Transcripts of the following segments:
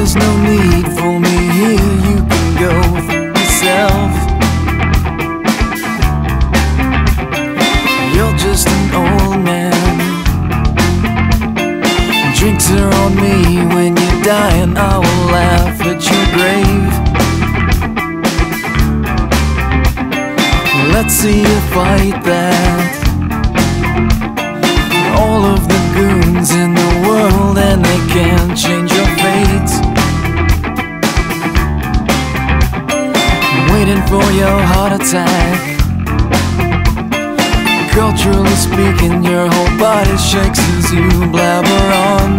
There's no need for me here, you can go for yourself. You're just an old man. Drinks are on me when you die, and I will laugh at your grave. Let's see you fight that. All of the goons in the world, and they can't change for your heart attack. Culturally speaking, your whole body shakes as you blabber on.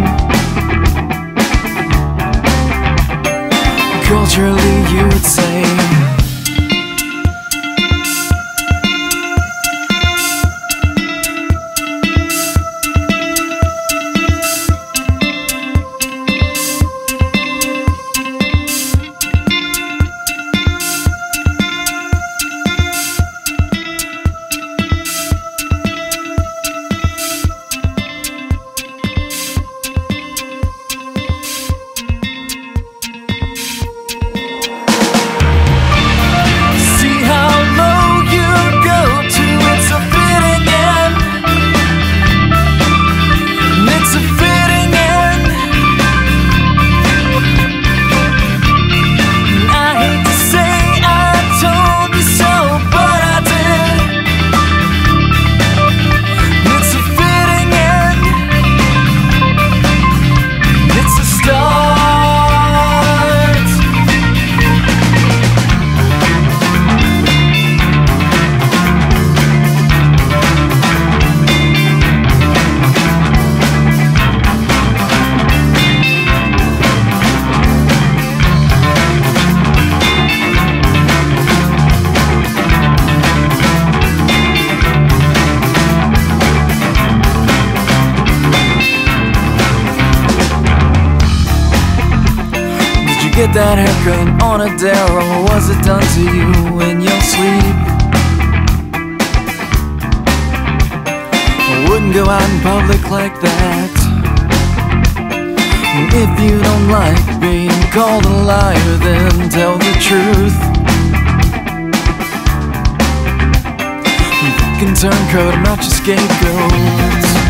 Culturally, you would say. Get that haircut on a dare or was it done to you in your sleep? I wouldn't go out in public like that. If you don't like being called a liar, then tell the truth. You can turn I'm not your scapegoat.